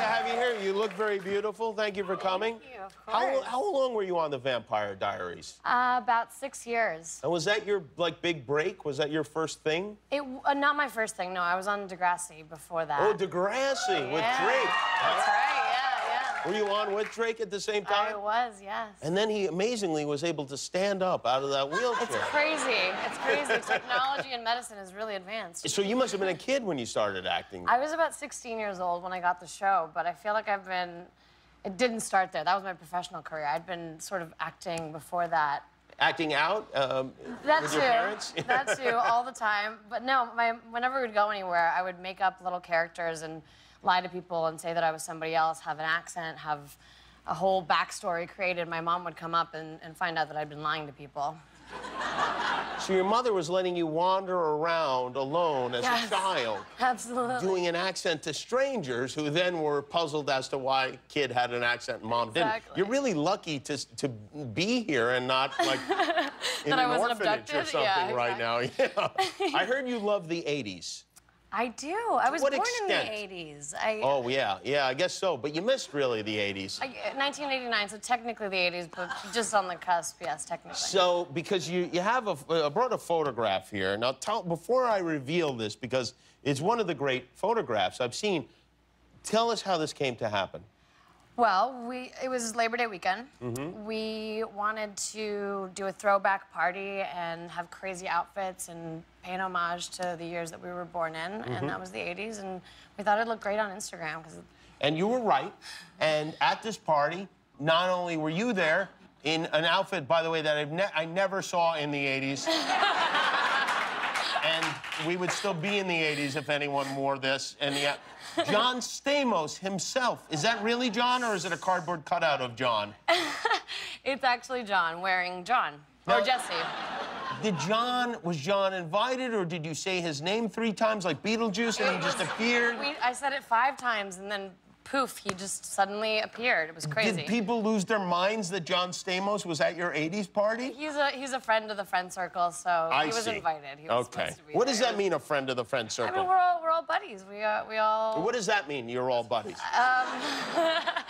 to have you here. You look very beautiful. Thank you for coming. Thank you, of How, course. how long were you on the Vampire Diaries? Uh, about six years. And was that your like big break? Was that your first thing? It uh, not my first thing. No, I was on Degrassi before that. Oh, Degrassi with Yeah. Drake. That's right. Yeah, Were you on with Drake at the same time? I was. Yes. And then he amazingly was able to stand up out of that wheelchair. It's crazy. It's crazy. Technology and medicine is really advanced. So you must have been a kid when you started acting. I was about 16 years old when I got the show, but I feel like I've been. It didn't start there. That was my professional career. I'd been sort of acting before that. Acting out um, That with too. your parents? that too, all the time. But no, my, whenever we'd go anywhere, I would make up little characters and lie to people and say that I was somebody else, have an accent, have a whole backstory created. My mom would come up and, and find out that I'd been lying to people. So your mother was letting you wander around alone as Yes. a child, Absolutely. doing an accent to strangers who then were puzzled as to why kid had an accent and mom didn't. You're really lucky to to be here and not like in That I an orphanage or something Yeah, right now. Yeah. I heard you love the 80s. I do. I was born extent? in the 80s. I, Oh yeah, yeah, I guess so. But you missed really the 80s. I, uh, 1989, so technically the 80s, but just on the cusp, yes, technically. So, because you, you have a, uh, I brought a photograph here. Now, tell, before I reveal this, because it's one of the great photographs I've seen, tell us how this came to happen. Well, we it was Labor Day weekend. Mm-hmm. We wanted to do a throwback party and have crazy outfits and pay an homage to the years that we were born in, Mm-hmm. and that was the 80s. And we thought it'd look great on Instagram because And you were right. And at this party, not only were you there in an outfit, by the way, that I've ne- I never saw in the 80s. we would still be in the 80s if anyone wore this. And the, John Stamos himself. Is that really John, or is it a cardboard cutout of John? it's actually John wearing John or Jesse. Did John, was John invited, or did you say his name three times like Beetlejuice and he just appeared? We, I said it five times, and then poof, he just suddenly appeared. It was crazy. Did people lose their minds that John Stamos was at your 80s party? He's a he's a friend of the friend circle, so I he was see. invited. He was okay. supposed to be What does there. that mean, a friend of the friend circle? I mean, we're all we're all buddies. We uh, we all. What does that mean, you're all buddies? Um,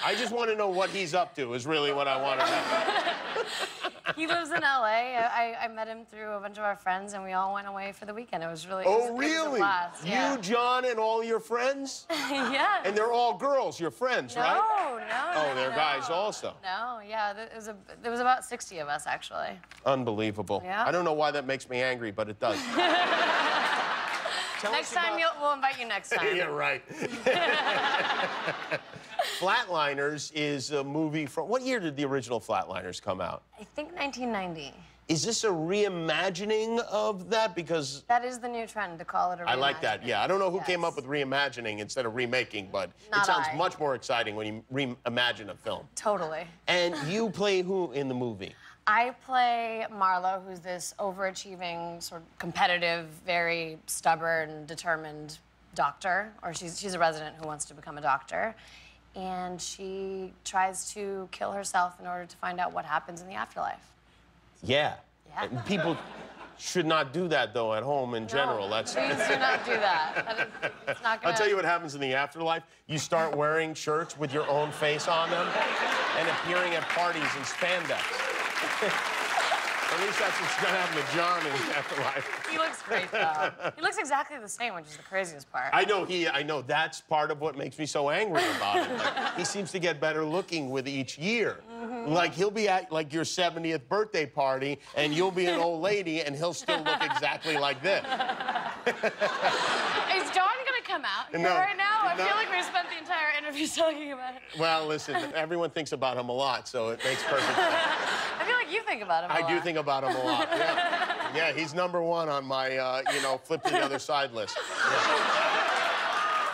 I just want to know what he's up to, is really what I want to know. He lives in LA. I, I met him through a bunch of our friends, and we all went away for the weekend. It was really. It oh, was, Oh, It was a really? blast. Yeah. You, John, and all your friends? yeah. And they're all girls, your friends, no, right? no. Oh, no. Oh, they're no. guys also. No, yeah. There was a there was about sixty of us actually. Unbelievable. Yeah. I don't know why that makes me angry, but it does. Tell Next time about- you'll, we'll invite you next time. yeah, right. Flatliners is a movie from what year did the original Flatliners come out? I think 1990. Is this a reimagining of that? Because That is the new trend to call it a I like that. Yeah, I don't know who came up Yes. with reimagining instead of remaking, but it sounds I. much more exciting when you reimagine a film. Totally. And you play who in the movie? I play Marlo, who's this overachieving, sort of competitive, very stubborn, determined doctor, or she's, she's a resident who wants to become a doctor. And she tries to kill herself in order to find out what happens in the afterlife. Yeah. Yeah. And people should not do that though at home in general. That's please do not do that. that is, it's not gonna. I'll tell you what happens in the afterlife. You start wearing shirts with your own face on them and appearing at parties in spandex. At least that's what's gonna happen to John in the afterlife. He looks great though. he looks exactly the same, which is the craziest part. I know he. I know that's part of what makes me so angry about it. Like, he seems to get better looking with each year. Mm-hmm. Like he'll be at like your 70th birthday party, and you'll be an old lady, and he'll still look exactly like this. Is John gonna come out here No, right now? I feel like we spent the entire interview talking about it. Well, listen, everyone thinks about him a lot, so it makes perfect sense. I feel like you think about him. a I do think about him a lot. Yeah, yeah he's number one on my, uh, you know, flip to the other side list. Yeah.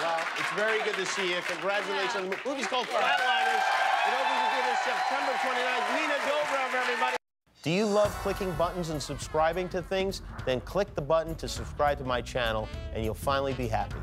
Well, it's very good to see you. Congratulations. The movie's called Flatliners. It opens in theaters September 29th. Nina Dobrev, everybody. Do you love clicking buttons and subscribing to things? Then click the button to subscribe to my channel, and you'll finally be happy.